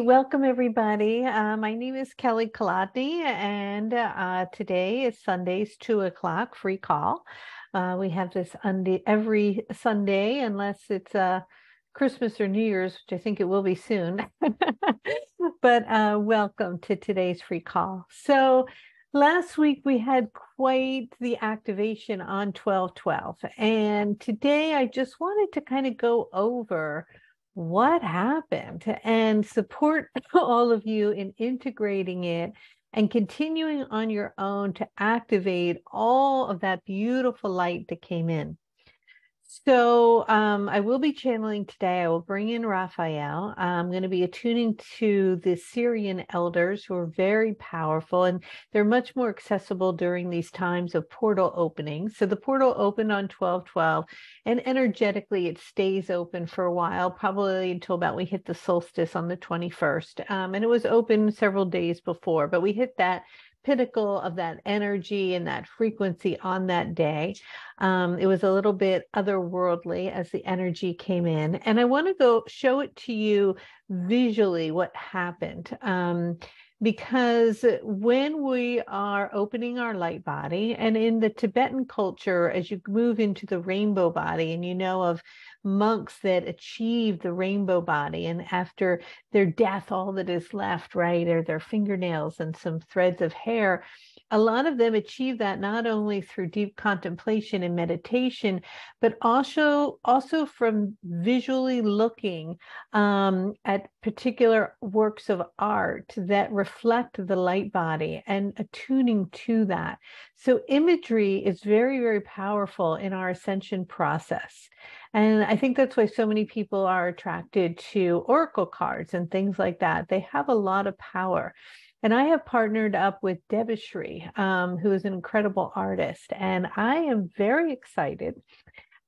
Welcome everybody. Uh, my name is Kelly Kolodny, and uh, today is Sunday's two o'clock free call. Uh, we have this every Sunday, unless it's uh, Christmas or New Year's, which I think it will be soon. but uh, welcome to today's free call. So, last week we had quite the activation on 1212, and today I just wanted to kind of go over what happened and support all of you in integrating it and continuing on your own to activate all of that beautiful light that came in. So um, I will be channeling today. I will bring in Raphael. I'm going to be attuning to the Sirian elders who are very powerful and they're much more accessible during these times of portal opening. So the portal opened on 1212 and energetically it stays open for a while, probably until about we hit the solstice on the 21st. Um, and it was open several days before, but we hit that pinnacle of that energy and that frequency on that day. Um, it was a little bit otherworldly as the energy came in. And I want to go show it to you visually what happened. Um, because when we are opening our light body, and in the Tibetan culture, as you move into the rainbow body, and you know of monks that achieve the rainbow body, and after their death, all that is left, right, are their fingernails and some threads of hair a lot of them achieve that not only through deep contemplation and meditation, but also also from visually looking um, at particular works of art that reflect the light body and attuning to that. So imagery is very, very powerful in our ascension process. And I think that's why so many people are attracted to oracle cards and things like that. They have a lot of power. And I have partnered up with Debashri, um, who is an incredible artist. And I am very excited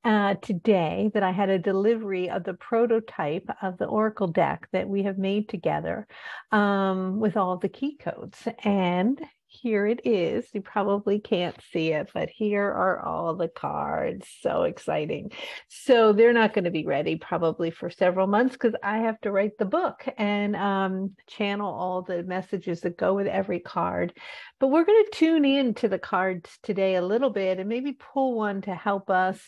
uh, today that I had a delivery of the prototype of the Oracle deck that we have made together um, with all the key codes. And here it is. You probably can't see it, but here are all the cards. So exciting. So they're not going to be ready probably for several months because I have to write the book and um, channel all the messages that go with every card. But we're going to tune in to the cards today a little bit and maybe pull one to help us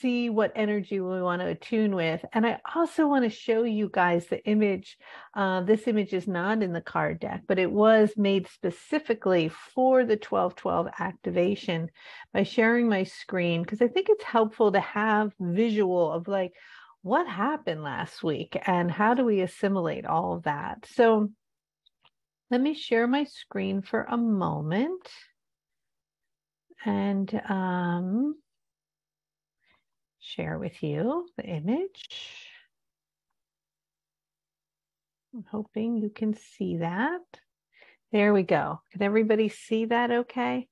see what energy we want to attune with. And I also want to show you guys the image. Uh, this image is not in the card deck, but it was made specifically for the 1212 activation by sharing my screen because I think it's helpful to have visual of like what happened last week and how do we assimilate all of that. So let me share my screen for a moment. And um, share with you the image. I'm hoping you can see that. There we go. Can everybody see that okay?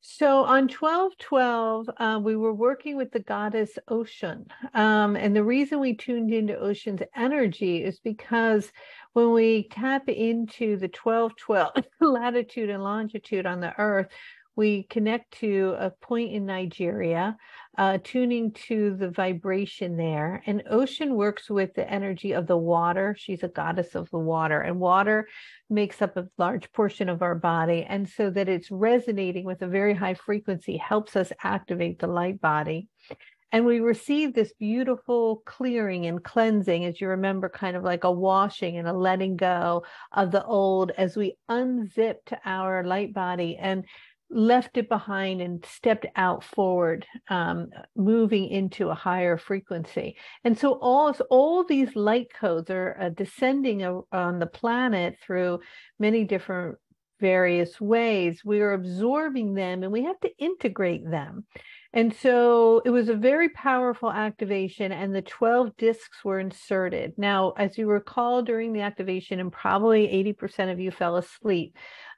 So on 1212, uh, we were working with the goddess Oshun. Um, and the reason we tuned into Oshun's energy is because when we tap into the 1212 latitude and longitude on the earth, we connect to a point in Nigeria, uh, tuning to the vibration there. And Oshun works with the energy of the water. She's a goddess of the water, and water makes up a large portion of our body. And so that it's resonating with a very high frequency helps us activate the light body. And we receive this beautiful clearing and cleansing, as you remember, kind of like a washing and a letting go of the old as we unzipped our light body and left it behind and stepped out forward, um, moving into a higher frequency. And so all, all these light codes are uh, descending on the planet through many different various ways. We are absorbing them and we have to integrate them. And so it was a very powerful activation, and the 12 discs were inserted. Now, as you recall during the activation, and probably 80% of you fell asleep,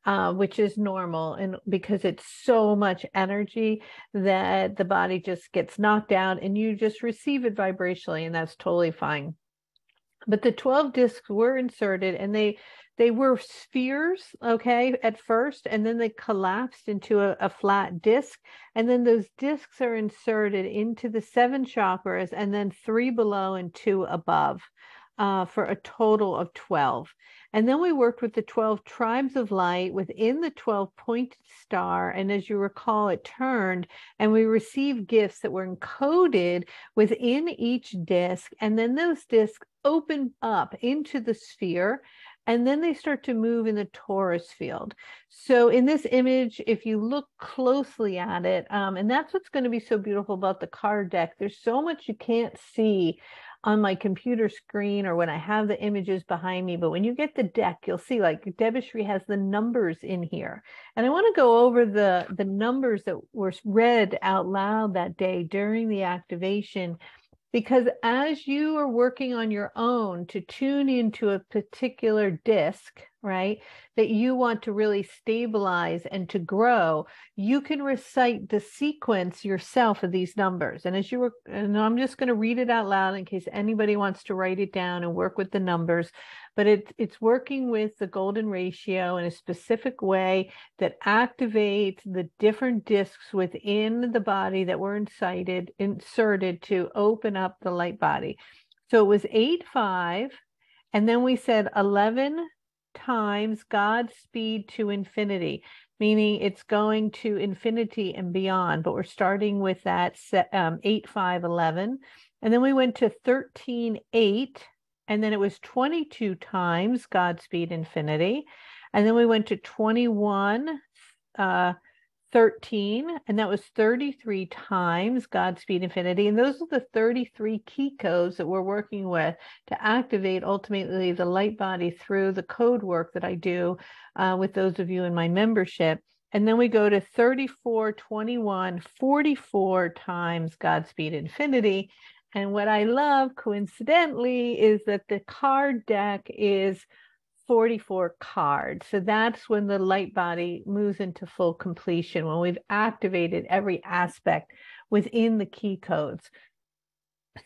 uh, which is normal and because it's so much energy that the body just gets knocked out and you just receive it vibrationally and that's totally fine. But the 12 discs were inserted and they they were spheres okay at first and then they collapsed into a, a, flat disc and then those discs are inserted into the seven chakras and then three below and two above uh, for a total of 12. And then we worked with the 12 tribes of light within the 12 pointed star. And as you recall, it turned and we received gifts that were encoded within each disc. And then those discs open up into the sphere and then they start to move in the torus field. So in this image, if you look closely at it, um, and that's what's going to be so beautiful about the card deck, there's so much you can't see on my computer screen or when I have the images behind me. But when you get the deck, you'll see like Debashree has the numbers in here. And I want to go over the, the numbers that were read out loud that day during the activation because as you are working on your own to tune into a particular disc, right, that you want to really stabilize and to grow, you can recite the sequence yourself of these numbers. And as you were, and I'm just going to read it out loud in case anybody wants to write it down and work with the numbers but it's it's working with the golden ratio in a specific way that activates the different discs within the body that were incited inserted to open up the light body. So it was eight five, and then we said eleven times Godspeed to infinity, meaning it's going to infinity and beyond. But we're starting with that set, um, eight five eleven, and then we went to thirteen eight and then it was 22 times Godspeed Infinity. And then we went to 21, uh, 13, and that was 33 times Godspeed Infinity. And those are the 33 key codes that we're working with to activate ultimately the light body through the code work that I do uh, with those of you in my membership. And then we go to 34, 21, 44 times Godspeed Infinity. And what I love coincidentally is that the card deck is 44 cards. So that's when the light body moves into full completion, when we've activated every aspect within the key codes.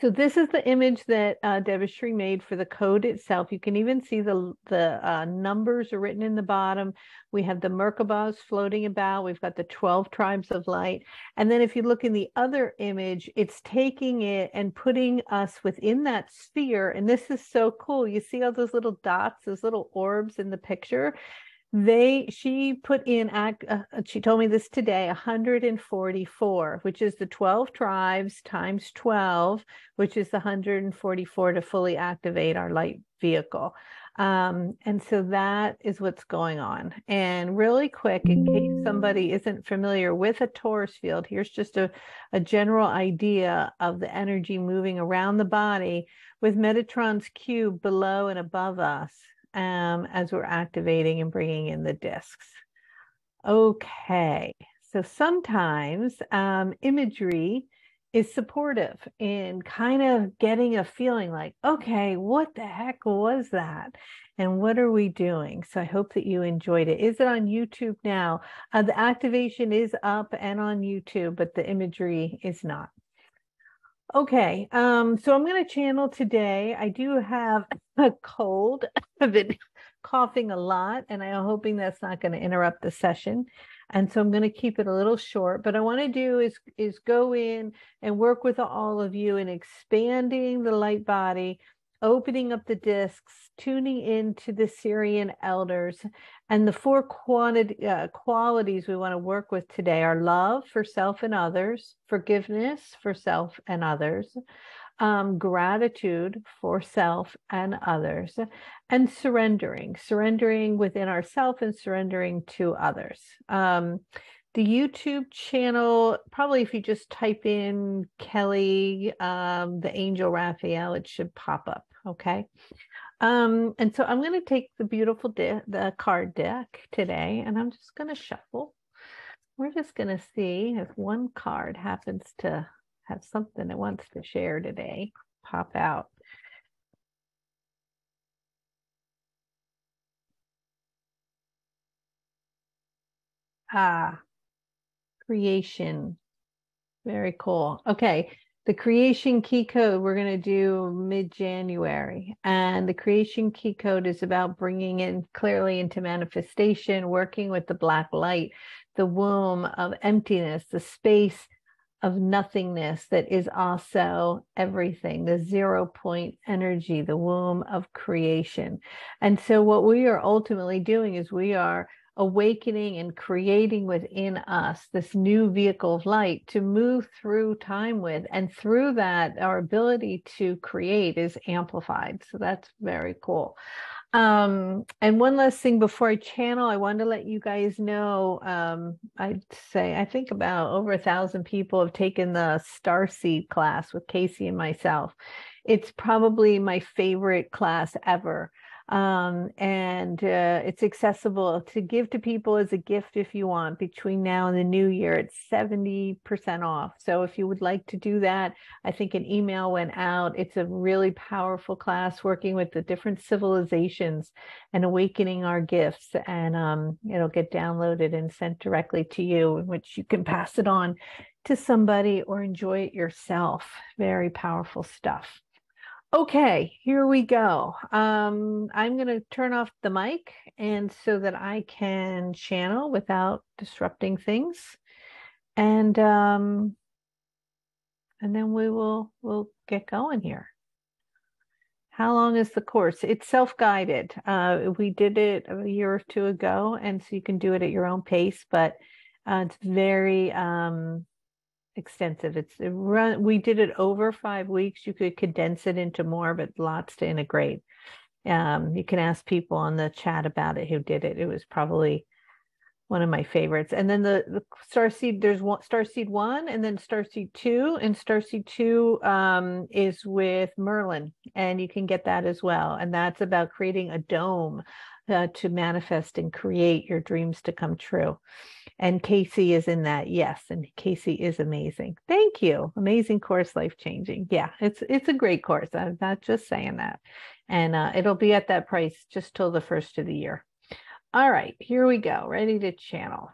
So this is the image that uh, Debashree made for the code itself. You can even see the, the uh, numbers are written in the bottom. We have the Merkabahs floating about. We've got the 12 tribes of light. And then if you look in the other image, it's taking it and putting us within that sphere. And this is so cool. You see all those little dots, those little orbs in the picture? They she put in act uh, uh she told me this today 144 which is the 12 tribes times 12 which is the 144 to fully activate our light vehicle. Um, and so that is what's going on. And really quick in case somebody isn't familiar with a torus field here's just a, a general idea of the energy moving around the body with metatron's cube below and above us um, as we're activating and bringing in the discs. Okay, so sometimes um, imagery is supportive in kind of getting a feeling like, okay, what the heck was that? And what are we doing? So I hope that you enjoyed it. Is it on YouTube now? Uh, the activation is up and on YouTube, but the imagery is not. Okay, um, so I'm going to channel today. I do have a cold. I've been coughing a lot, and I'm hoping that's not going to interrupt the session. And so I'm going to keep it a little short. But I want to do is is go in and work with all of you in expanding the light body opening up the discs, tuning into the Sirian elders. And the four quantity, uh, qualities we want to work with today are love for self and others, forgiveness for self and others, um, gratitude for self and others, and surrendering, surrendering within ourself and surrendering to others. Um, the YouTube channel, probably if you just type in Kelly, um, the Angel Raphael, it should pop up. Okay. Um, and so I'm going to take the beautiful de- the card deck today, and I'm just going to shuffle. We're just going to see if one card happens to have something it wants to share today. Pop out. Ah, creation. Very cool. Okay the creation key code we're going to do mid-january and the creation key code is about bringing in clearly into manifestation working with the black light the womb of emptiness the space of nothingness that is also everything, the zero point energy, the womb of creation. And so, what we are ultimately doing is we are awakening and creating within us this new vehicle of light to move through time with. And through that, our ability to create is amplified. So, that's very cool. Um, and one last thing before I channel, I wanted to let you guys know. Um, I'd say I think about over a thousand people have taken the Starseed class with Casey and myself. It's probably my favorite class ever um, and uh, it's accessible to give to people as a gift if you want between now and the new year it's 70% off. So if you would like to do that i think an email went out. It's a really powerful class working with the different civilizations and awakening our gifts and um, it'll get downloaded and sent directly to you in which you can pass it on to somebody or enjoy it yourself. Very powerful stuff Okay, here we go. Um, I'm going to turn off the mic and so that I can channel without disrupting things. And um, and then we will we'll get going here. How long is the course? It's self-guided. Uh, we did it a year or two ago, and so you can do it at your own pace, but uh, it's very um, extensive. It's it run. We did it over five weeks. You could condense it into more, but lots to integrate. Um, you can ask people on the chat about it who did it. It was probably one of my favorites. And then the, the star seed. there's one star seed one, and then star seed two, and star seed two um, is with Merlin, and you can get that as well. And that's about creating a dome uh, to manifest and create your dreams to come true. And Casey is in that, yes. And Casey is amazing. Thank you. Amazing course, life changing. Yeah, it's it's a great course. I'm not just saying that. And uh, it'll be at that price just till the first of the year. All right, here we go. Ready to channel.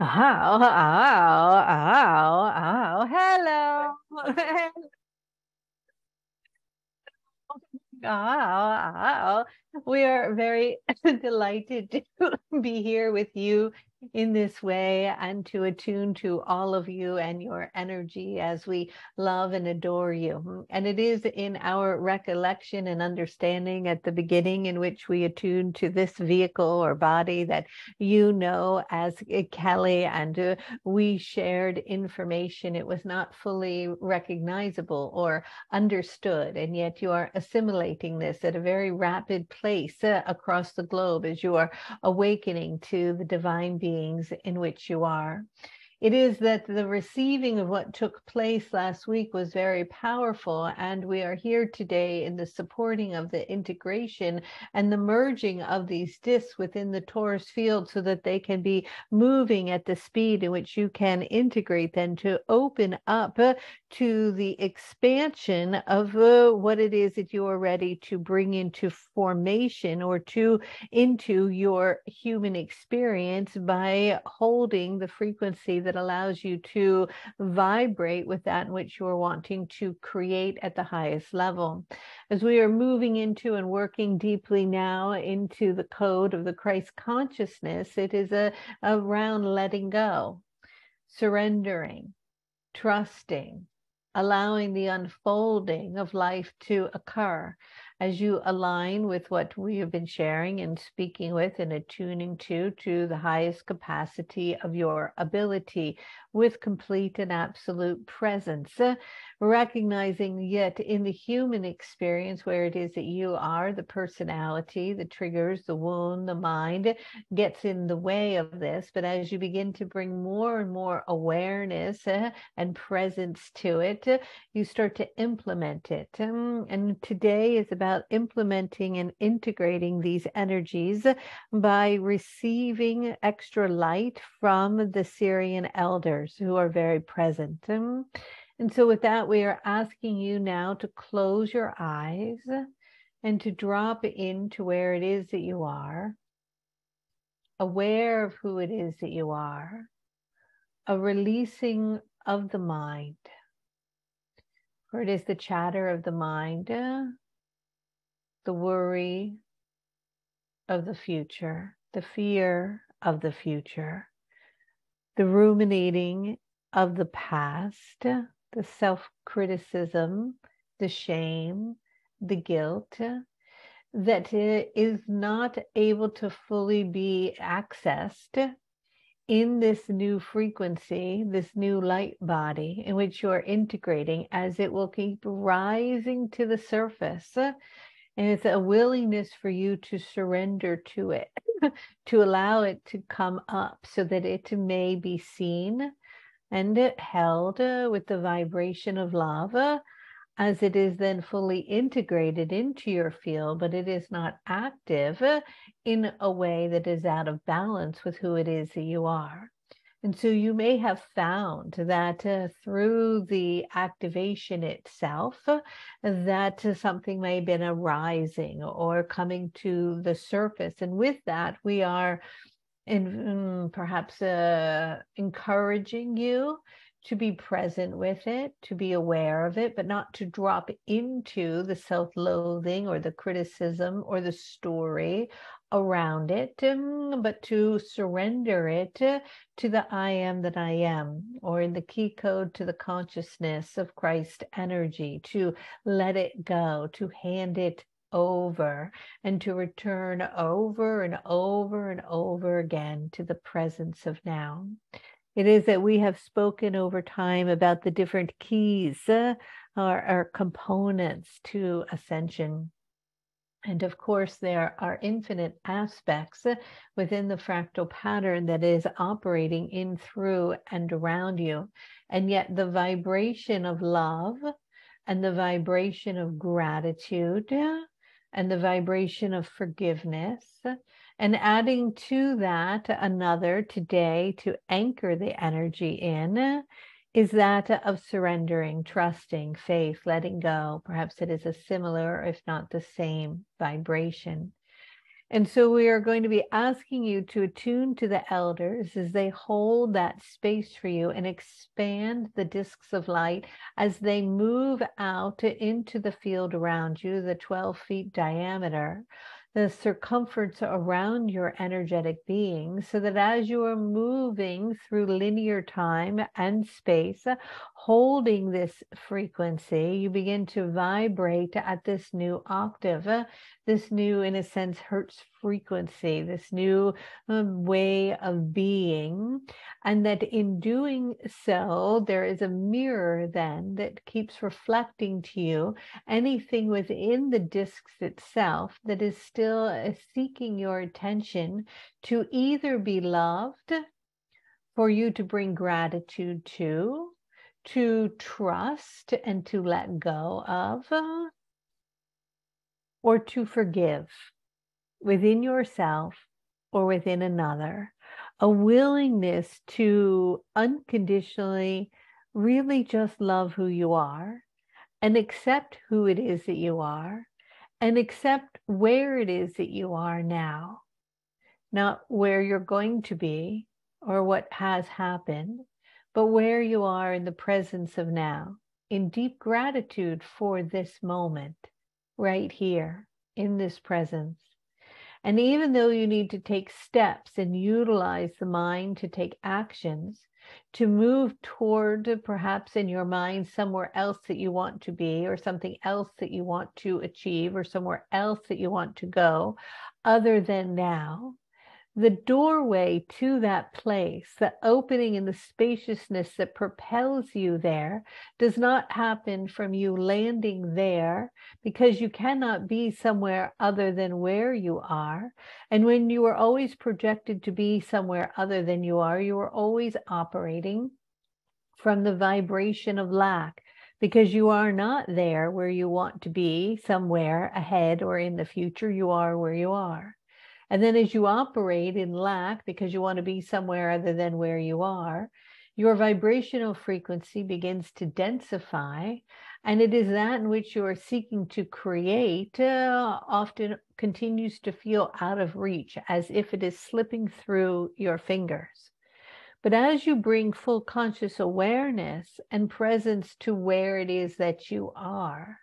Oh, oh, oh, oh, hello. Oh, oh, oh, we are very delighted to be here with you in this way and to attune to all of you and your energy as we love and adore you. And it is in our recollection and understanding at the beginning in which we attune to this vehicle or body that you know as Kelly and uh, we shared information. It was not fully recognizable or understood, and yet you are assimilating this at a very rapid pace uh, across the globe as you are awakening to the divine being beings in which you are it is that the receiving of what took place last week was very powerful. And we are here today in the supporting of the integration and the merging of these discs within the torus field so that they can be moving at the speed in which you can integrate them to open up to the expansion of uh, what it is that you are ready to bring into formation or to into your human experience by holding the frequency that allows you to vibrate with that in which you're wanting to create at the highest level. As we are moving into and working deeply now into the code of the Christ consciousness, it is a around letting go, surrendering, trusting, allowing the unfolding of life to occur as you align with what we have been sharing and speaking with and attuning to to the highest capacity of your ability with complete and absolute presence, uh, recognizing yet in the human experience where it is that you are, the personality, the triggers, the wound, the mind gets in the way of this. But as you begin to bring more and more awareness uh, and presence to it, you start to implement it. Um, and today is about implementing and integrating these energies by receiving extra light from the Sirian elders who are very present. Um, and so, with that, we are asking you now to close your eyes and to drop into where it is that you are, aware of who it is that you are, a releasing of the mind. For it is the chatter of the mind, the worry of the future, the fear of the future, the ruminating of the past, the self criticism, the shame, the guilt that is not able to fully be accessed in this new frequency, this new light body in which you're integrating as it will keep rising to the surface. And it's a willingness for you to surrender to it, to allow it to come up so that it may be seen and held uh, with the vibration of uh, as it is then fully integrated into your field, but it is not active uh, in a way that is out of balance with who it is that you are. And so you may have found that uh, through the activation itself, uh, that uh, something may have been arising or coming to the surface. And with that, we are and um, perhaps uh, encouraging you to be present with it, to be aware of it, but not to drop into the self loathing or the criticism or the story around it, um, but to surrender it to the I am that I am, or in the key code to the consciousness of Christ energy, to let it go, to hand it over and to return over and over and over again to the presence of now. It is that we have spoken over time about the different keys uh, components to ascension. And of course, there are infinite aspects within the fractal pattern that is operating in, through, and around you. And yet, the vibration of love and the vibration of gratitude and the vibration of forgiveness. And adding to that another today to anchor the energy in is that of surrendering, trusting, faith, letting go. Perhaps it is a similar, if not the same, vibration. And so we are going to be asking you to attune to the elders as they hold that space for you and expand the discs of light as they move out into the field around you, the 12 feet diameter the circumference around your energetic being so that as you are moving through linear time and space, holding this frequency, you begin to vibrate at this new octave, this new, in a sense, Hertz frequency, this new um, way of being. And that in doing so, there is a mirror then that keeps reflecting to you anything within the discs itself that is still uh, seeking your attention to either be loved, for you to bring gratitude to, to trust and to let go of, or to forgive within yourself or within another, a willingness to unconditionally really just love who you are and accept who it is that you are and accept where it is that you are now, not where you're going to be or what has happened, but where you are in the presence of now, in deep gratitude for this moment, right here in this presence. And even though you need to take steps and utilize the mind to take actions, to move toward perhaps in your mind somewhere else that you want to be, or something else that you want to achieve, or somewhere else that you want to go, other than now, the doorway to that place, the opening and the spaciousness that propels you there, does not happen from you landing there because you cannot be somewhere other than where you are. And when you are always projected to be somewhere other than you are, you are always operating from the vibration of lack, because you are not there where you want to be, somewhere ahead or in the future. You are where you are. And then as you operate in lack because you want to be somewhere other than where you are, your vibrational frequency begins to densify. And it is that in which you are seeking to create uh, often continues to feel out of reach, as if it is slipping through your fingers. But as you bring full conscious awareness and presence to where it is that you are,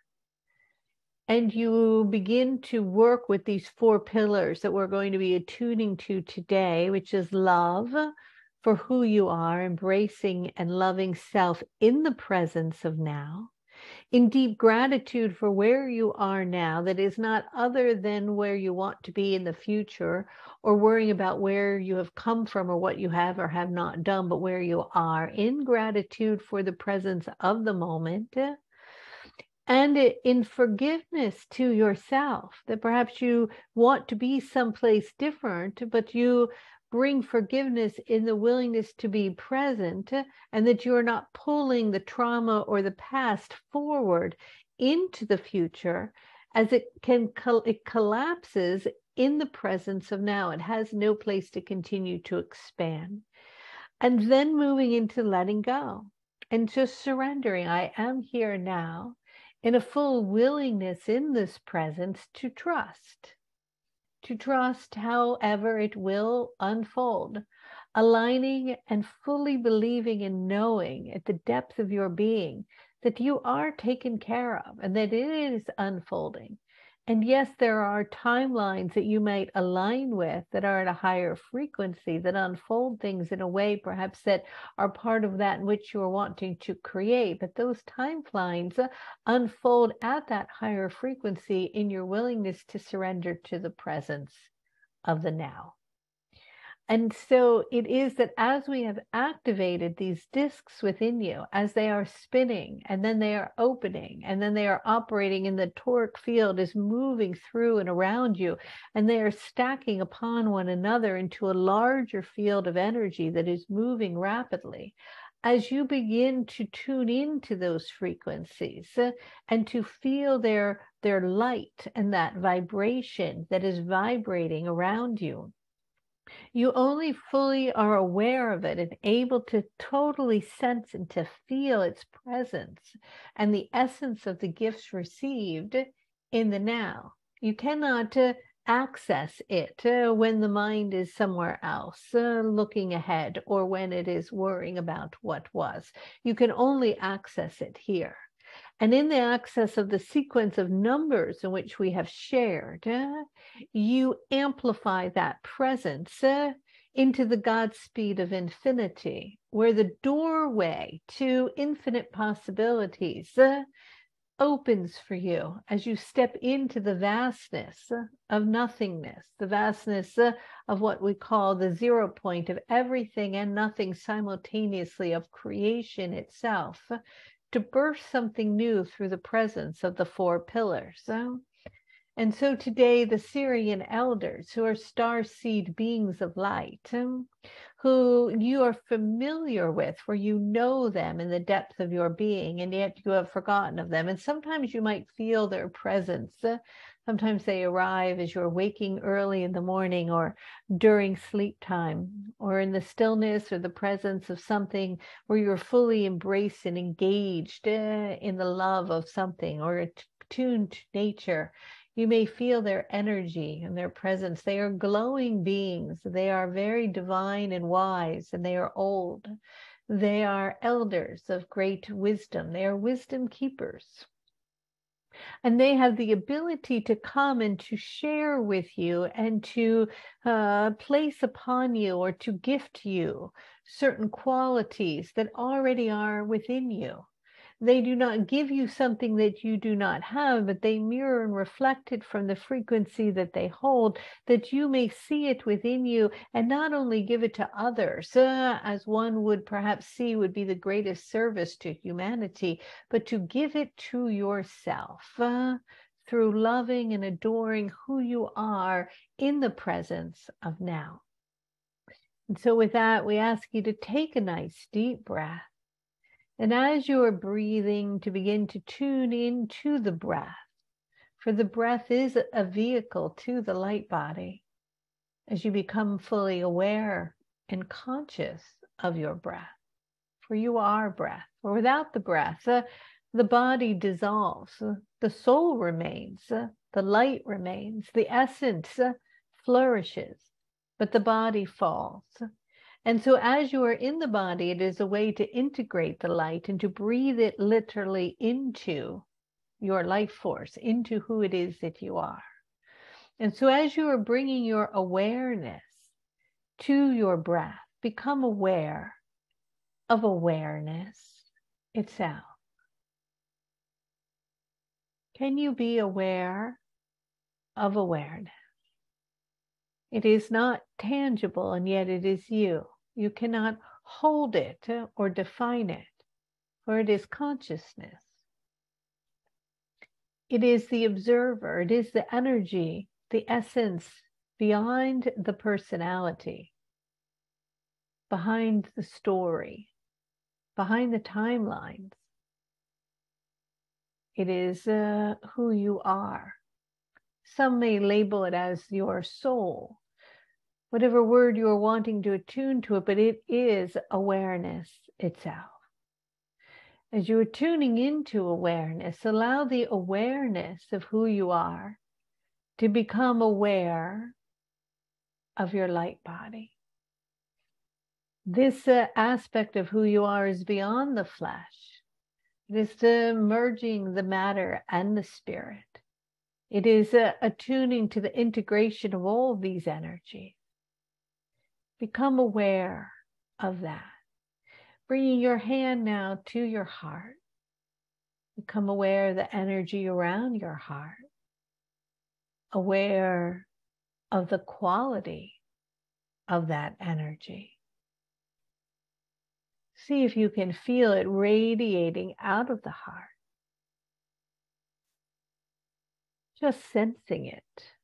and you begin to work with these four pillars that we're going to be attuning to today, which is love for who you are, embracing and loving self in the presence of now, in deep gratitude for where you are now, that is not other than where you want to be in the future, or worrying about where you have come from or what you have or have not done, but where you are, in gratitude for the presence of the moment and in forgiveness to yourself that perhaps you want to be someplace different, but you bring forgiveness in the willingness to be present and that you're not pulling the trauma or the past forward into the future as it can it collapses in the presence of now. It has no place to continue to expand. And then moving into letting go and just surrendering. I am here now in a full willingness in this presence to trust, to trust however it will unfold, aligning and fully believing and knowing at the depth of your being that you are taken care of and that it is unfolding and yes, there are timelines that you might align with that are at a higher frequency that unfold things in a way perhaps that are part of that which you're wanting to create. But those timelines uh, unfold at that higher frequency in your willingness to surrender to the presence of the now. And so it is that as we have activated these discs within you, as they are spinning and then they are opening and then they are operating in the toric field is moving through and around you, and they are stacking upon one another into a larger field of energy that is moving rapidly. As you begin to tune into those frequencies uh, and to feel their, their light and that vibration that is vibrating around you, you only fully are aware of it and able to totally sense and to feel its presence and the essence of the gifts received in the now. You cannot uh, access it uh, when the mind is somewhere else, uh, looking ahead, or when it is worrying about what was. You can only access it here. And in the access of the sequence of numbers in which we have shared, you amplify that presence uh, into the Godspeed of infinity, where the doorway to infinite possibilities uh, opens for you as you step into the vastness of nothingness, the vastness uh, of what we call the zero point of everything and nothing simultaneously of creation itself to birth something new through the presence of the four pillars. And so today, the Sirian elders, who are star seed beings of light, um, who you are familiar with, where you know them in the depth of your being, and yet you have forgotten of them. And sometimes you might feel their presence. Sometimes they arrive as you're waking early in the morning or during sleep time or in the stillness or the presence of something where you're fully embraced and engaged uh, in the love of something or attuned to nature. You may feel their energy and their presence. They are glowing beings. They are very divine and wise, and they are old. They are elders of great wisdom. They are wisdom keepers and they have the ability to come and to share with you and to uh, place upon you or to gift you certain qualities that already are within you. They do not give you something that you do not have, but they mirror and reflect it from the frequency that they hold, that you may see it within you and not only give it to others, uh, as one would perhaps see would be the greatest service to humanity, but to give it to yourself. Uh, through loving and adoring who you are in the presence of now. And so, with that, we ask you to take a nice deep breath And as you are breathing, to begin to tune into the breath, for the breath is a vehicle to the light body. As you become fully aware and conscious of your breath, for you are breath, or without the breath, uh, the body dissolves, uh, the soul remains, uh, the light remains, the essence uh, flourishes, but the body falls. And so, as you are in the body, it is a way to integrate the light and to breathe it literally into your life force, into who it is that you are. And so, as you are bringing your awareness to your breath, become aware of awareness itself. Can you be aware of awareness? It is not tangible, and yet it is you. You cannot hold it or define it, for it is consciousness. It is the observer, it is the energy, the essence behind the personality, behind the story, behind the timelines. It is uh, who you are. Some may label it as your soul, whatever word you are wanting to attune to it, but it is awareness itself. As you are tuning into awareness, allow the awareness of who you are to become aware of your light body. This uh, aspect of who you are is beyond the flesh. It is the merging the matter and the spirit. It is uh, attuning to the integration of all these energies. Become aware of that. Bringing your hand now to your heart. Become aware of the energy around your heart. Aware of the quality of that energy. See if you can feel it radiating out of the heart. Just sensing it.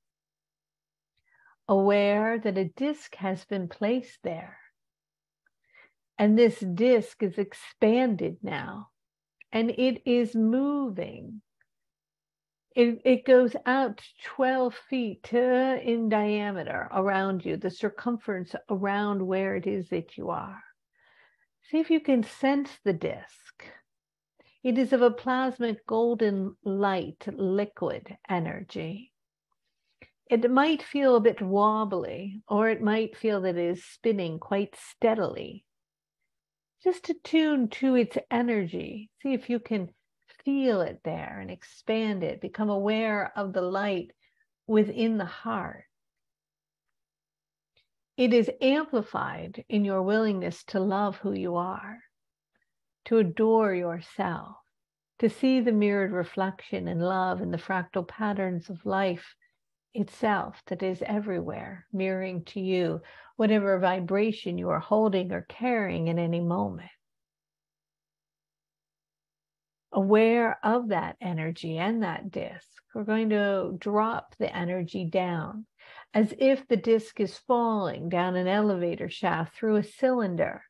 Aware that a disc has been placed there. And this disc is expanded now and it is moving. It, it goes out 12 feet in diameter around you, the circumference around where it is that you are. See if you can sense the disk. It is of a plasmic golden light liquid energy. It might feel a bit wobbly, or it might feel that it is spinning quite steadily. Just attune to its energy. See if you can feel it there and expand it. Become aware of the light within the heart. It is amplified in your willingness to love who you are, to adore yourself, to see the mirrored reflection and love in the fractal patterns of life itself that is everywhere, mirroring to you whatever vibration you are holding or carrying in any moment. Aware of that energy and that disc, we're going to drop the energy down as if the disk is falling down an elevator shaft through a cylinder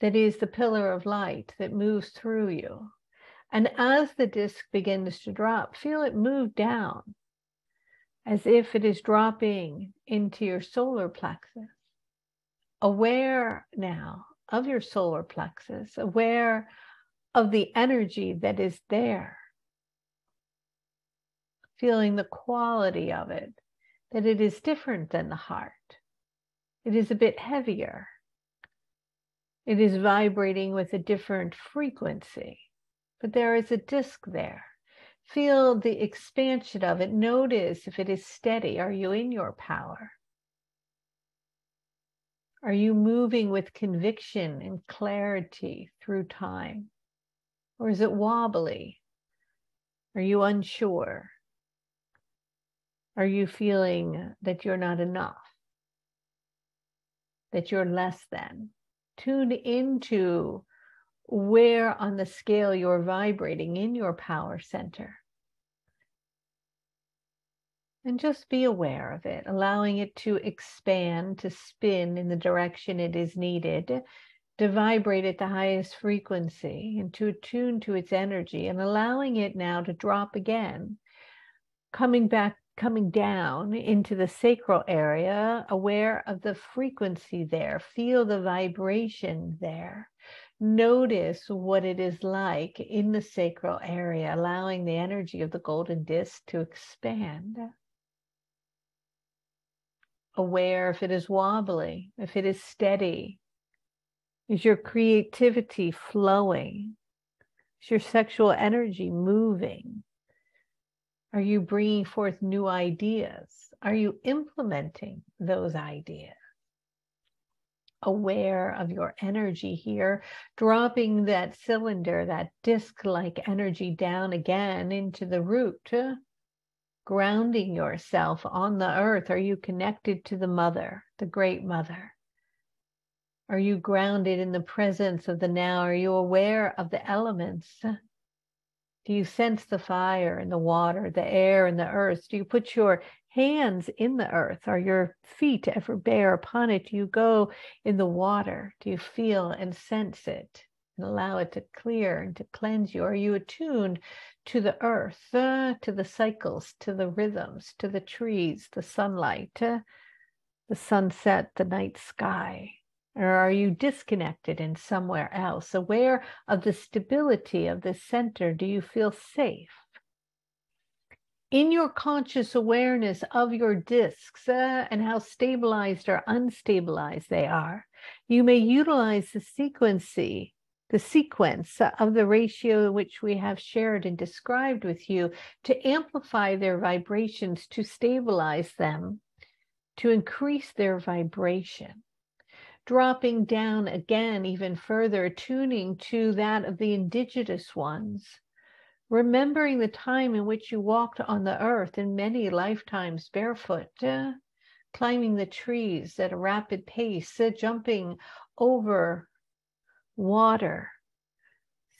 that is the pillar of light that moves through you. And as the disk begins to drop, feel it move down as if it is dropping into your solar plexus. Aware now of your solar plexus, aware of the energy that is there, feeling the quality of it that it is different than the heart. It is a bit heavier. It is vibrating with a different frequency, but there is a disc there. Feel the expansion of it. Notice if it is steady. Are you in your power? Are you moving with conviction and clarity through time? Or is it wobbly? Are you unsure? Are you feeling that you're not enough? That you're less than? Tune into where on the scale you're vibrating in your power center. And just be aware of it, allowing it to expand, to spin in the direction it is needed to vibrate at the highest frequency and to attune to its energy and allowing it now to drop again, coming back, coming down into the sacral area, aware of the frequency there, feel the vibration there. Notice what it is like in the sacral area, allowing the energy of the golden disc to expand aware if it is wobbly, if it is steady, is your creativity flowing? Is your sexual energy moving? Are you bringing forth new ideas? Are you implementing those ideas? Aware of your energy here, dropping that cylinder, that disc like energy down again into the root, grounding yourself on the earth. Are you connected to the mother, the great mother? Are you grounded in the presence of the now? Are you aware of the elements? Do you sense the fire and the water, the air and the earth? Do you put your hands in the earth? Are your feet ever bare upon it? Do you go in the water? Do you feel and sense it and allow it to clear and to cleanse you? Are you attuned to the earth, uh, to the cycles, to the rhythms, to the trees, the sunlight, uh, the sunset, the night sky? Or are you disconnected in somewhere else? Aware of the stability of the center? Do you feel safe? In your conscious awareness of your discs uh, and how stabilized or unstabilized they are, you may utilize the sequency, the sequence of the ratio which we have shared and described with you to amplify their vibrations, to stabilize them, to increase their vibration. Dropping down again even further, tuning to that of the indigenous ones, remembering the time in which you walked on the earth in many lifetimes barefoot, uh, climbing the trees at a rapid pace, uh, jumping over water,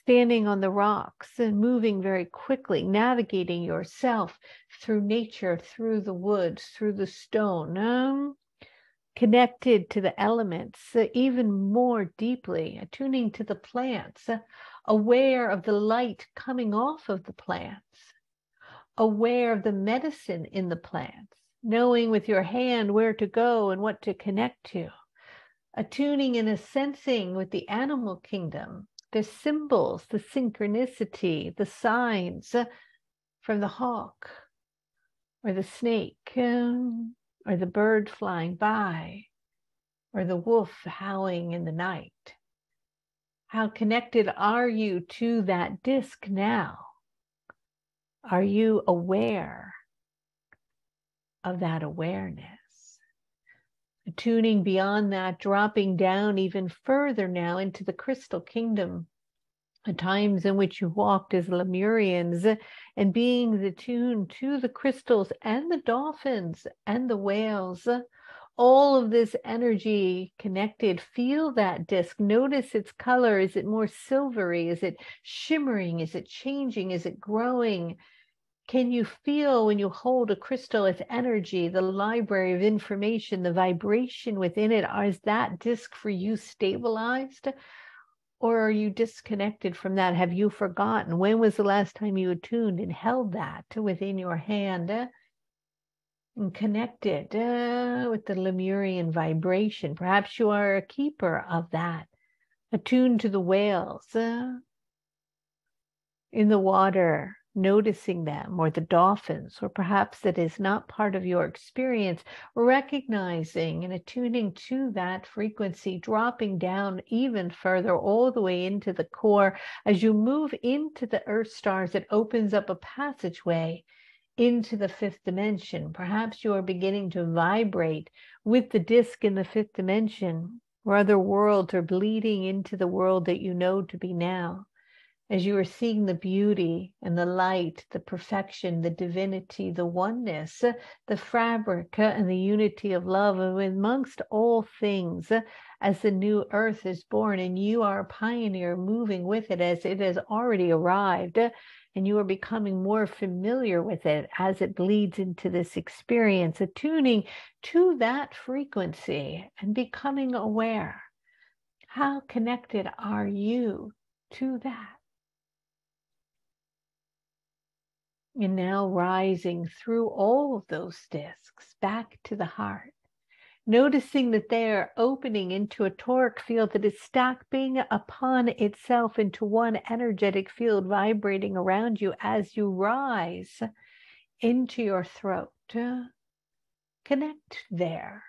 standing on the rocks and moving very quickly, navigating yourself through nature, through the woods, through the stone. Um, connected to the elements uh, even more deeply, attuning to the plants, uh, aware of the light coming off of the plants, aware of the medicine in the plants, knowing with your hand where to go and what to connect to, attuning and a sensing with the animal kingdom, the symbols, the synchronicity, the signs uh, from the hawk or the snake. Um, or the bird flying by, or the wolf howling in the night? How connected are you to that disc now? Are you aware of that awareness? Tuning beyond that, dropping down even further now into the crystal kingdom the times in which you walked as Lemurians and being attuned to the crystals and the dolphins and the whales. All of this energy connected. Feel that disc. Notice its color. Is it more silvery? Is it shimmering? Is it changing? Is it growing? Can you feel when you hold a crystal its energy, the library of information, the vibration within it? Is that disc for you stabilized? Or are you disconnected from that? Have you forgotten? When was the last time you attuned and held that within your hand and connected uh, with the Lemurian vibration? Perhaps you are a keeper of that, attuned to the whales uh, in the water, noticing them, or the dolphins, or perhaps that is not part of your experience, recognizing and attuning to that frequency, dropping down even further, all the way into the core. As you move into the earth stars, it opens up a passageway into the fifth dimension. Perhaps you are beginning to vibrate with the disk in the fifth dimension, or other worlds are bleeding into the world that you know to be now as you are seeing the beauty and the light, the perfection, the divinity, the oneness, the fabric and the unity of love, amongst all things, as the new earth is born, and you are a pioneer moving with it as it has already arrived, and you are becoming more familiar with it as it bleeds into this experience, attuning to that frequency and becoming aware How connected are you to that? And now rising through all of those discs back to the heart, noticing that they are opening into a toric field that is stacking upon itself into one energetic field vibrating around you as you rise into your throat. Connect there,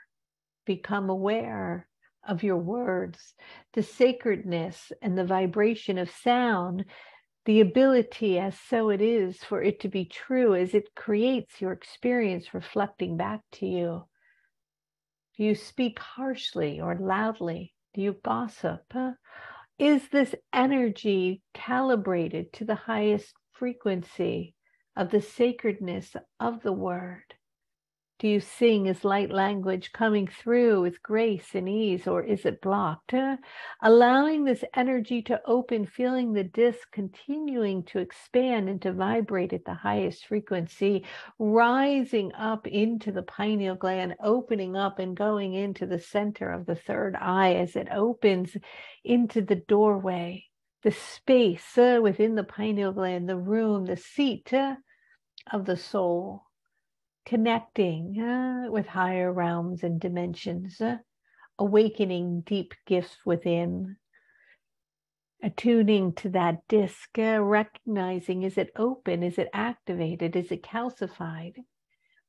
become aware of your words, the sacredness and the vibration of sound the ability as so it is for it to be true as it creates your experience reflecting back to you. Do you speak harshly or loudly? Do you gossip? Uh, is this energy calibrated to the highest frequency of the sacredness of the word? Do you sing as light language coming through with grace and ease, or is it blocked? Uh, allowing this energy to open, feeling the disc continuing to expand and to vibrate at the highest frequency, rising up into the pineal gland, opening up and going into the center of the third eye as it opens into the doorway, the space uh, within the pineal gland, the room, the seat uh, of the soul connecting uh, with higher realms and dimensions, uh, awakening deep gifts within, attuning to that disc, uh, recognizing is it open, is it activated, is it calcified?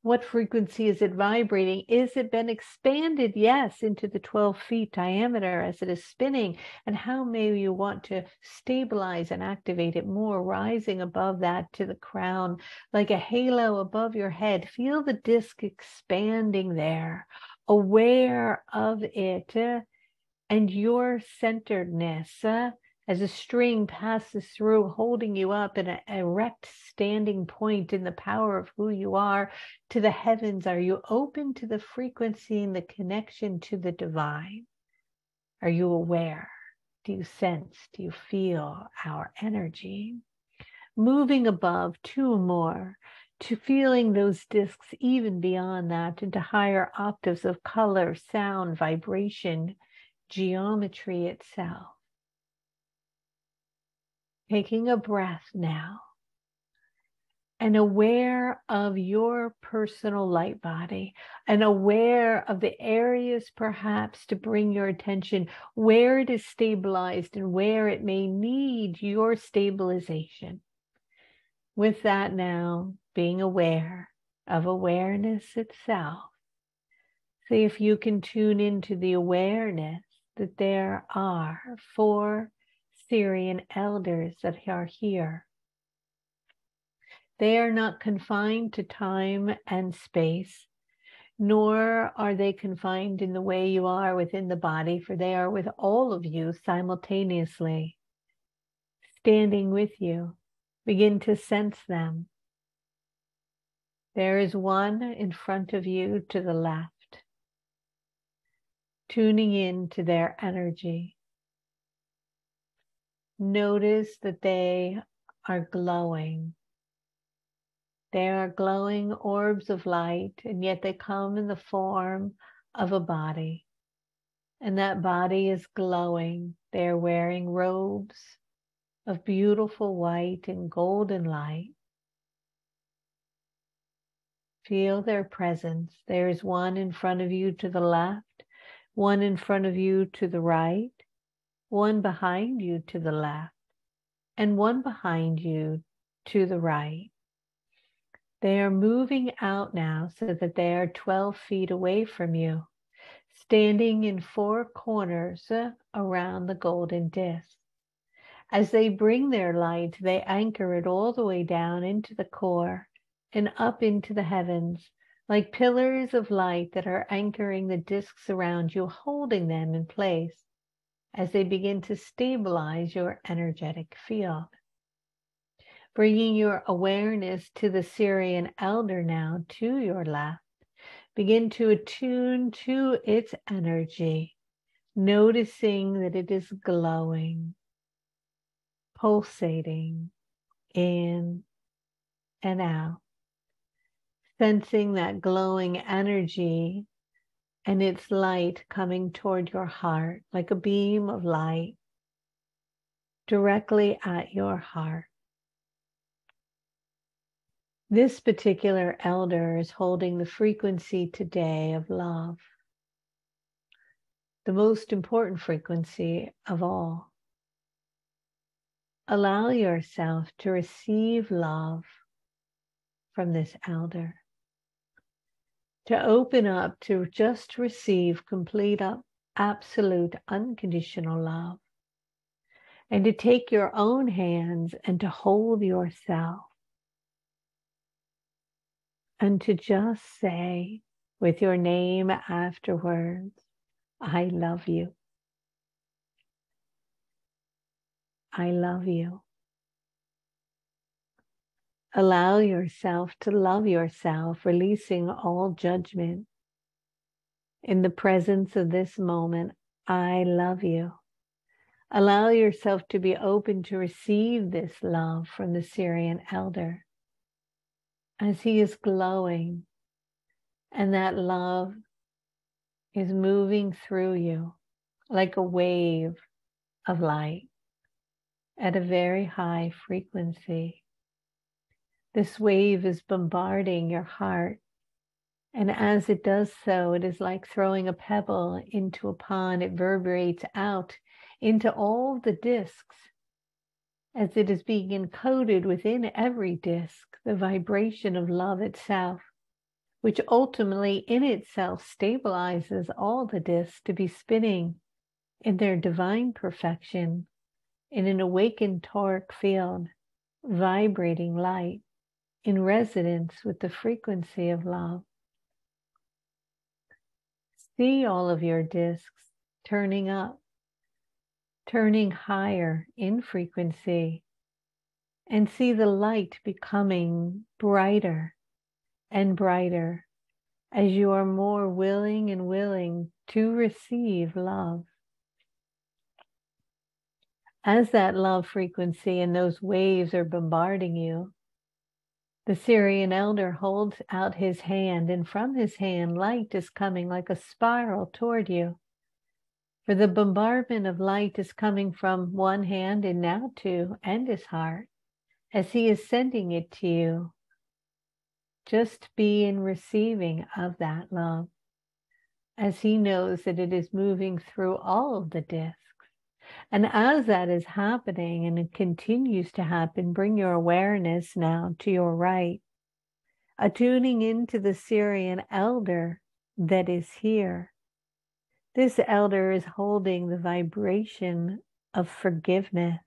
What frequency is it vibrating? Is it been expanded? Yes, into the 12 feet diameter as it is spinning. And how may you want to stabilize and activate it more, rising above that to the crown, like a halo above your head? Feel the disc expanding there, aware of it uh, and your centeredness. Uh, as a string passes through, holding you up in an erect standing point in the power of who you are to the heavens. Are you open to the frequency and the connection to the divine? Are you aware? Do you sense? Do you feel our energy? Moving above two more to feeling those discs even beyond that into higher octaves of color, sound, vibration, geometry itself taking a breath now and aware of your personal light body and aware of the areas perhaps to bring your attention where it is stabilized and where it may need your stabilization. With that, now being aware of awareness itself. See if you can tune into the awareness that there are four Sirian elders that are here. They are not confined to time and space, nor are they confined in the way you are within the body, for they are with all of you simultaneously, standing with you. Begin to sense them. There is one in front of you to the left, tuning in to their energy. Notice that they are glowing. They are glowing orbs of light, and yet they come in the form of a body. And that body is glowing. They are wearing robes of beautiful white and golden light. Feel their presence. There is one in front of you to the left, one in front of you to the right, one behind you to the left, and one behind you to the right. They are moving out now so that they are 12 feet away from you, standing in four corners around the golden disc. As they bring their light, they anchor it all the way down into the core and up into the heavens, like pillars of light that are anchoring the discs around you, holding them in place as they begin to stabilize your energetic field. Bringing your awareness to the Sirian elder now to your left. Begin to attune to its energy, noticing that it is glowing, pulsating in and out. Sensing that glowing energy and its light coming toward your heart like a beam of light directly at your heart. This particular elder is holding the frequency today of love, the most important frequency of all. Allow yourself to receive love from this elder to open up to just receive complete, uh, absolute, unconditional love, and to take your own hands and to hold yourself, and to just say with your name afterwards, I love you. I love you. Allow yourself to love yourself, releasing all judgment. In the presence of this moment, I love you. Allow yourself to be open to receive this love from the Sirian elder as he is glowing, and that love is moving through you like a wave of light at a very high frequency. This wave is bombarding your heart. And as it does so, it is like throwing a pebble into a pond. It reverberates out into all the discs as it is being encoded within every disc, the vibration of love itself, which ultimately in itself stabilizes all the discs to be spinning in their divine perfection in an awakened toric field, vibrating light in resonance with the frequency of love. See all of your discs turning up, turning higher in frequency, and see the light becoming brighter and brighter as you are more willing and willing to receive love. As that love frequency and those waves are bombarding you, the Sirian elder holds out his hand, and from his hand, light is coming like a spiral toward you. For the bombardment of light is coming from one hand and now two, and his heart, as he is sending it to you. Just be in receiving of that love, as he knows that it is moving through all of the discs and as that is happening and it continues to happen, bring your awareness now to your right, attuning into the Sirian elder that is here. This elder is holding the vibration of forgiveness.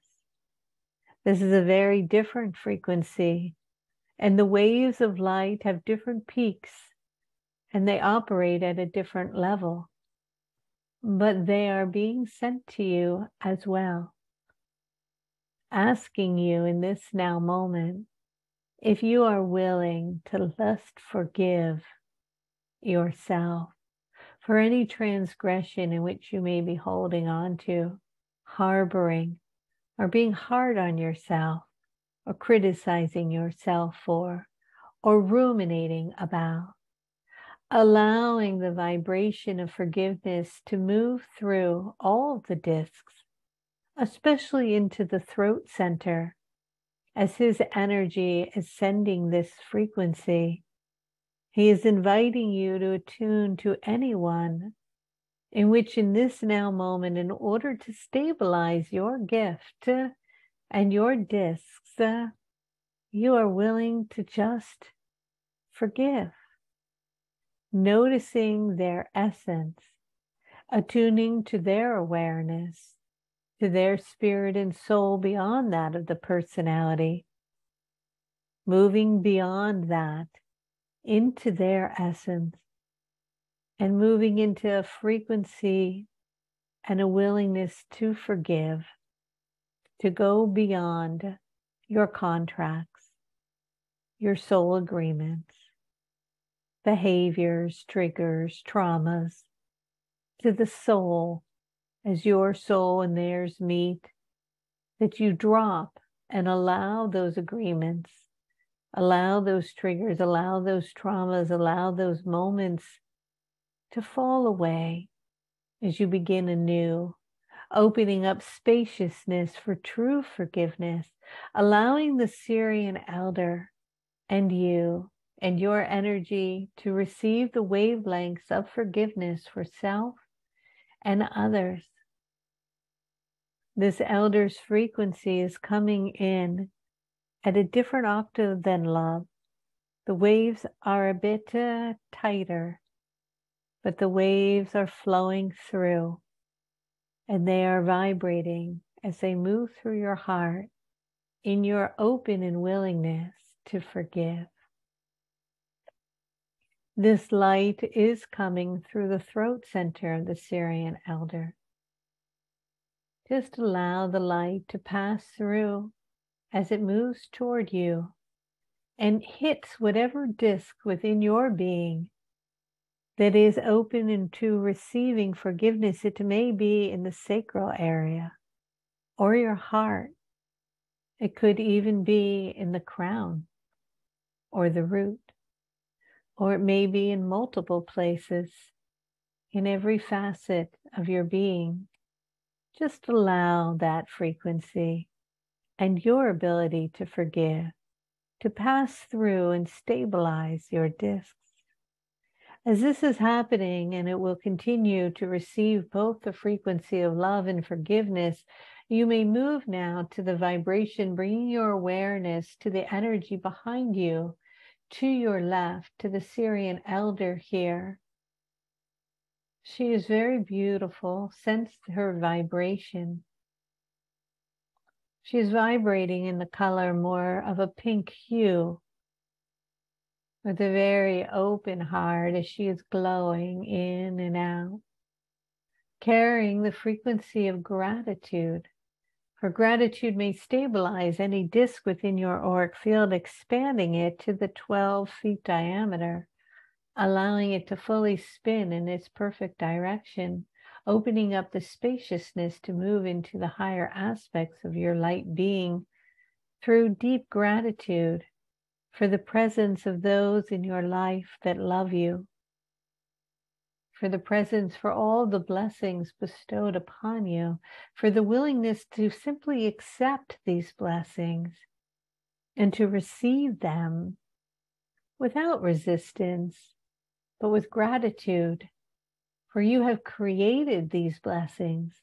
This is a very different frequency, and the waves of light have different peaks and they operate at a different level but they are being sent to you as well, asking you in this now moment if you are willing to just forgive yourself for any transgression in which you may be holding on to, harboring, or being hard on yourself, or criticizing yourself for, or ruminating about allowing the vibration of forgiveness to move through all the discs, especially into the throat center, as his energy is sending this frequency. He is inviting you to attune to anyone in which, in this now moment, in order to stabilize your gift and your discs, you are willing to just forgive noticing their essence, attuning to their awareness, to their spirit and soul beyond that of the personality, moving beyond that into their essence and moving into a frequency and a willingness to forgive, to go beyond your contracts, your soul agreements behaviors, triggers, traumas to the soul as your soul and theirs meet, that you drop and allow those agreements, allow those triggers, allow those traumas, allow those moments to fall away as you begin anew, opening up spaciousness for true forgiveness, allowing the Sirian elder and you and your energy to receive the wavelengths of forgiveness for self and others. This elder's frequency is coming in at a different octave than love. The waves are a bit uh, tighter, but the waves are flowing through and they are vibrating as they move through your heart in your open and willingness to forgive. This light is coming through the throat center of the Sirian elder. Just allow the light to pass through as it moves toward you and hits whatever disk within your being that is open into receiving forgiveness. It may be in the sacral area or your heart. It could even be in the crown or the root or it may be in multiple places in every facet of your being. Just allow that frequency and your ability to forgive to pass through and stabilize your discs. As this is happening, and it will continue to receive both the frequency of love and forgiveness, you may move now to the vibration, bringing your awareness to the energy behind you to your left, to the Sirian elder here. She is very beautiful. Sense her vibration. She is vibrating in the color more of a pink hue with a very open heart as she is glowing in and out, carrying the frequency of gratitude for gratitude may stabilize any disk within your auric field, expanding it to the 12 feet diameter, allowing it to fully spin in its perfect direction, opening up the spaciousness to move into the higher aspects of your light being through deep gratitude for the presence of those in your life that love you for the presence, for all the blessings bestowed upon you, for the willingness to simply accept these blessings and to receive them without resistance, but with gratitude. For you have created these blessings,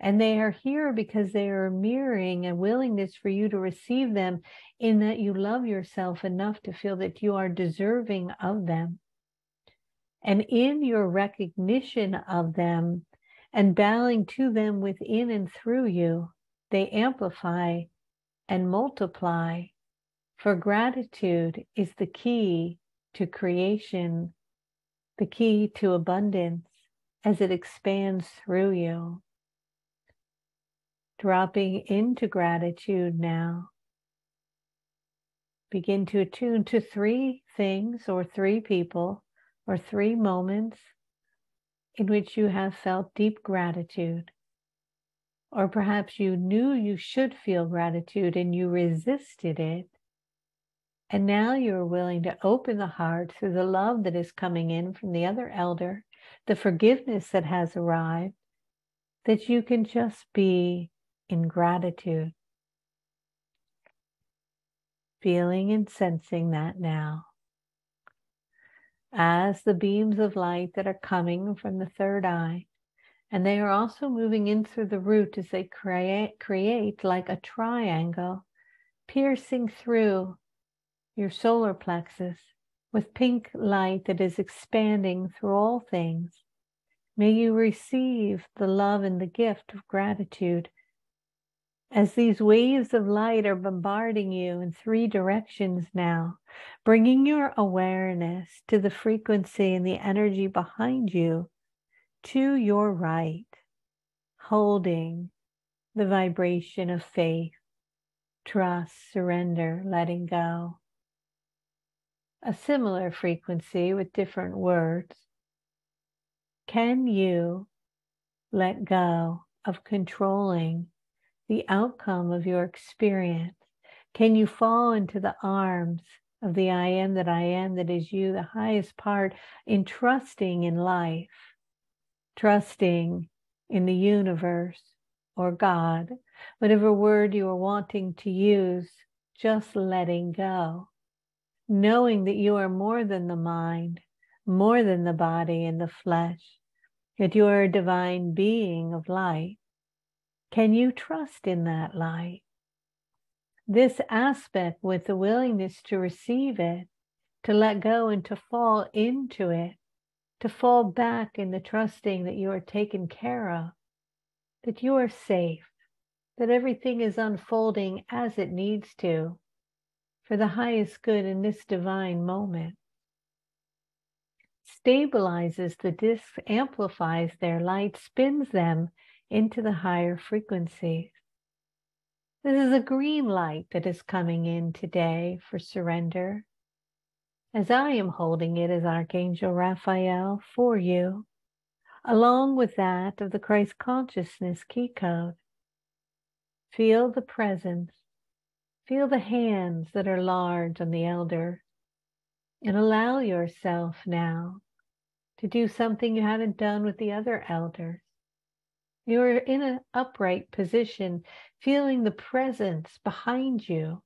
and they are here because they are mirroring a willingness for you to receive them, in that you love yourself enough to feel that you are deserving of them. And in your recognition of them and bowing to them within and through you, they amplify and multiply. For gratitude is the key to creation, the key to abundance as it expands through you. Dropping into gratitude now. Begin to attune to three things or three people or three moments in which you have felt deep gratitude. Or perhaps you knew you should feel gratitude and you resisted it. And now you're willing to open the heart through the love that is coming in from the other elder, the forgiveness that has arrived, that you can just be in gratitude. Feeling and sensing that now as the beams of light that are coming from the third eye. And they are also moving in through the root as they create, create like a triangle, piercing through your solar plexus with pink light that is expanding through all things. May you receive the love and the gift of gratitude as these waves of light are bombarding you in three directions now, bringing your awareness to the frequency and the energy behind you to your right, holding the vibration of faith, trust, surrender, letting go. A similar frequency with different words. Can you let go of controlling the outcome of your experience? Can you fall into the arms of the I am that I am, that is you, the highest part in trusting in life, trusting in the universe or God, whatever word you are wanting to use, just letting go, knowing that you are more than the mind, more than the body and the flesh, that you are a divine being of light. Can you trust in that light? This aspect with the willingness to receive it, to let go and to fall into it, to fall back in the trusting that you are taken care of, that you are safe, that everything is unfolding as it needs to for the highest good in this divine moment. Stabilizes the disc, amplifies their light, spins them into the higher frequencies. This is a green light that is coming in today for surrender. As I am holding it as Archangel Raphael for you, along with that of the Christ consciousness key code. Feel the presence, feel the hands that are large on the elder, and allow yourself now to do something you haven't done with the other elders. You're in an upright position, feeling the presence behind you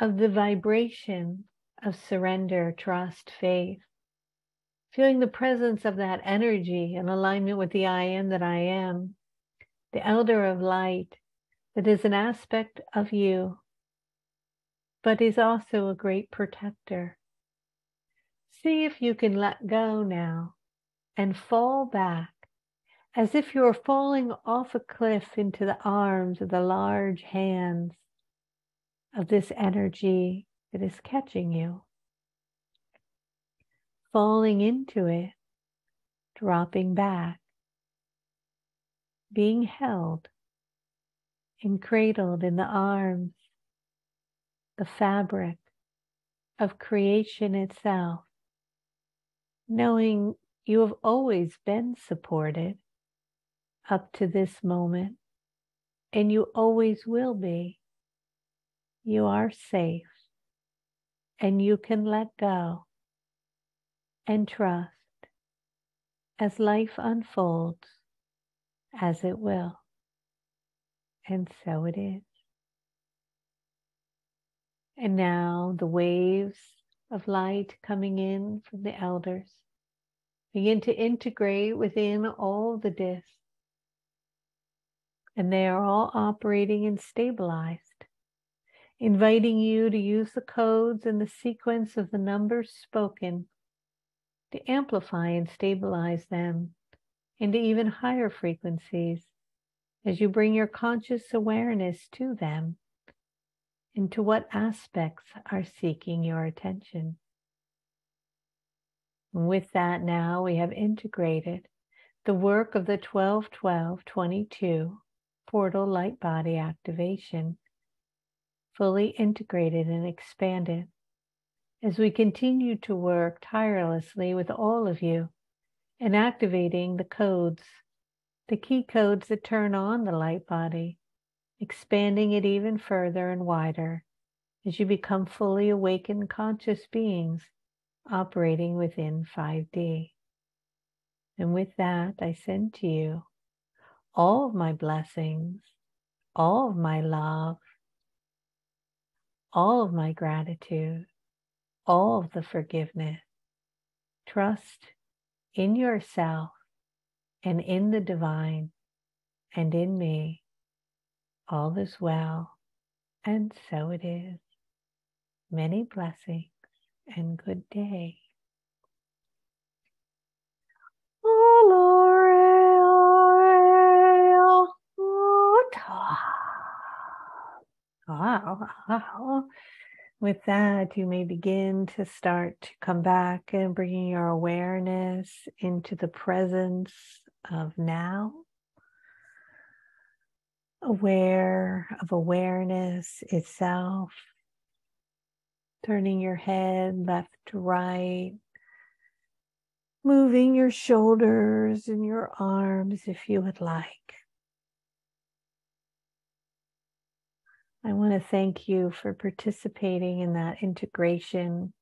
of the vibration of surrender, trust, faith. Feeling the presence of that energy in alignment with the I am that I am, the elder of light that is an aspect of you, but is also a great protector. See if you can let go now and fall back as if you were falling off a cliff into the arms of the large hands of this energy that is catching you. Falling into it, dropping back, being held and cradled in the arms, the fabric of creation itself, knowing you have always been supported up to this moment, and you always will be. You are safe, and you can let go and trust as life unfolds as it will. And so it is. And now the waves of light coming in from the elders begin to integrate within all the discs and they are all operating and stabilized, inviting you to use the codes and the sequence of the numbers spoken to amplify and stabilize them into even higher frequencies as you bring your conscious awareness to them into what aspects are seeking your attention. And with that, now we have integrated the work of the 12 12 22 portal light body activation, fully integrated and expanded. As we continue to work tirelessly with all of you and activating the codes, the key codes that turn on the light body, expanding it even further and wider as you become fully awakened conscious beings operating within 5D. And with that, I send to you all of my blessings, all of my love, all of my gratitude, all of the forgiveness. Trust in yourself and in the divine and in me. All is well, and so it is. Many blessings and good day. Wow. With that, you may begin to start to come back and bringing your awareness into the presence of now. Aware of awareness itself. Turning your head left to right. Moving your shoulders and your arms if you would like. I want to thank you for participating in that integration.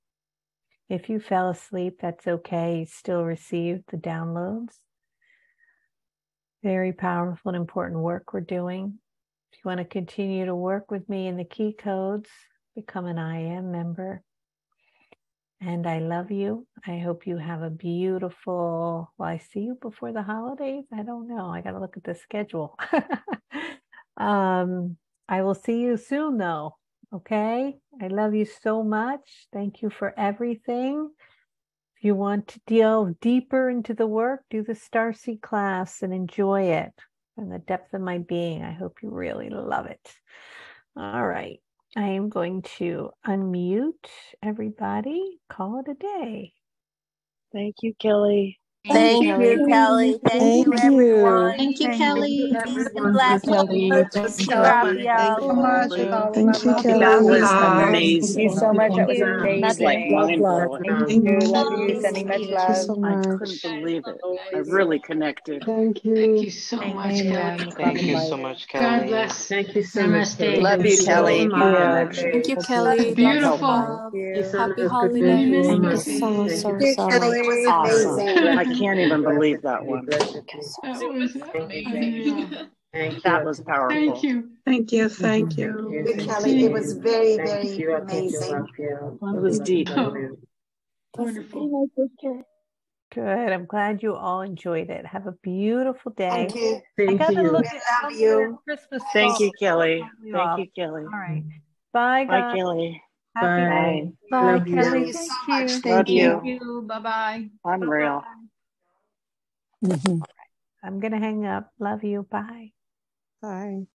If you fell asleep, that's okay. You still received the downloads. Very powerful and important work we're doing. If you want to continue to work with me in the key codes, become an I am member. And I love you. I hope you have a beautiful, well, I see you before the holidays. I don't know. I got to look at the schedule. um, I will see you soon, though. Okay. I love you so much. Thank you for everything. If you want to delve deeper into the work, do the Starseed class and enjoy it from the depth of my being. I hope you really love it. All right. I am going to unmute everybody. Call it a day. Thank you, Kelly. Thank, Thank you, Kelly. Thank, Thank you, everyone. Thank you, Kelly. Peace and blessings. Thank you, Kelly. Thank you so much. Thank you, Kelly. That was amazing. Thank you so much. That was amazing. Love, love. Thank you. Love you. Sending much love. so much. I couldn't believe it. I really connected. Thank you. Thank you so much, Kelly. Thank you so much, Kelly. God bless. Thank you so much. Love you, Kelly. Thank you, Kelly. Beautiful. Happy holidays. Thank you so, so, so Kelly, it was amazing. I can't even believe that one. That was amazing. That was powerful. Thank you. Thank you. Thank you. Kelly. It was very, very amazing. It was deep. Wonderful. Good. I'm glad you all enjoyed it. Have a beautiful day. Thank you. I Thank gotta you. look at love you. Christmas. Thank you, song. Kelly. Thank Thank you, Kelly. All right. Bye, Bye. Kelly. Happy Bye. Bye, Love you. Love Kelly. you Thank so you. much. Love Thank you. you. you. Bye bye. Mm-hmm. I'm going to hang up. Love you. Bye. Bye.